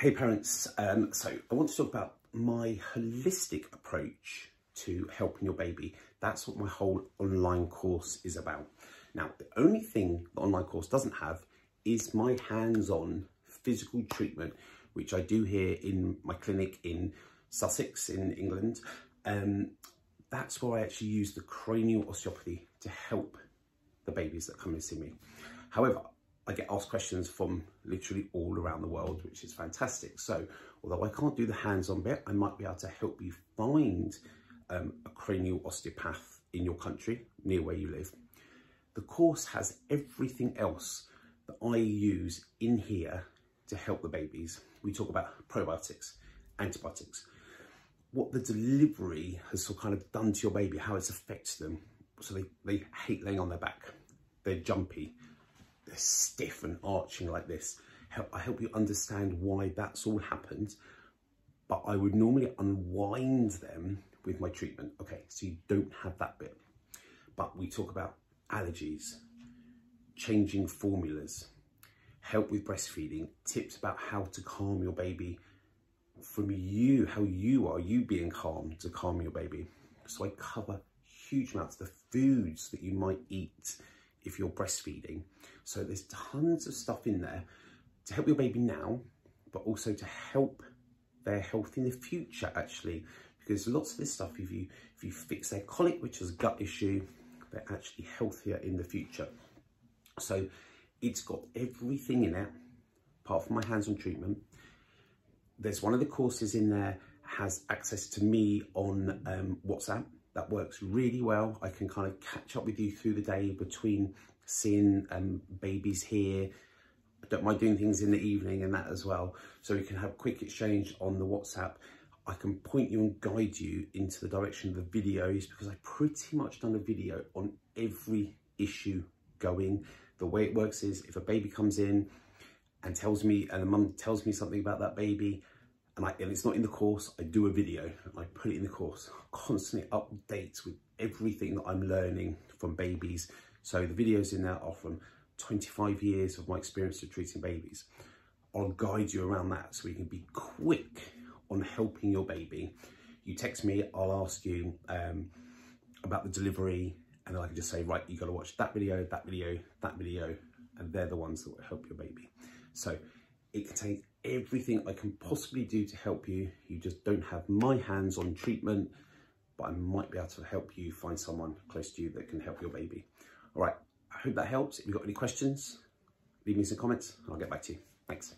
Hey parents, um, so I want to talk about my holistic approach to helping your baby. That's what my whole online course is about. Now, the only thing the online course doesn't have is my hands-on physical treatment, which I do here in my clinic in Sussex in England. Um, that's where I actually use the cranial osteopathy to help the babies that come and see me. However, I get asked questions from literally all around the world, which is fantastic. So although I can't do the hands-on bit, I might be able to help you find um, a cranial osteopath in your country, near where you live. The course has everything else that I use in here to help the babies. We talk about probiotics, antibiotics, what the delivery has kind of done to your baby, how it's affected them. So they, they hate laying on their back. They're jumpy they're stiff and arching like this. I help you understand why that's all happened, but I would normally unwind them with my treatment. Okay, so you don't have that bit. But we talk about allergies, changing formulas, help with breastfeeding, tips about how to calm your baby from you, how you are, you being calm to calm your baby. So I cover huge amounts of the foods that you might eat if you're breastfeeding. So there's tons of stuff in there to help your baby now, but also to help their health in the future actually, because lots of this stuff, if you, if you fix their colic, which is a gut issue, they're actually healthier in the future. So it's got everything in it, apart from my hands-on treatment. There's one of the courses in there has access to me on um, WhatsApp that works really well. I can kind of catch up with you through the day between seeing um, babies here. I don't mind doing things in the evening and that as well. So we can have quick exchange on the WhatsApp. I can point you and guide you into the direction of the videos because I've pretty much done a video on every issue going. The way it works is if a baby comes in and tells me, and the mum tells me something about that baby, and, I, it's not in the course, I do a video, I put it in the course, constantly updates with everything that I'm learning from babies. So the videos in there are from 25 years of my experience of treating babies. I'll guide you around that so we can be quick on helping your baby. You text me, I'll ask you um, about the delivery, and then I can just say, right, you gotta watch that video, that video, that video, and they're the ones that will help your baby. So it contains everything I can possibly do to help you. You just don't have my hands on treatment, but I might be able to help you find someone close to you that can help your baby. All right, I hope that helps. If you've got any questions, leave me some comments and I'll get back to you. Thanks.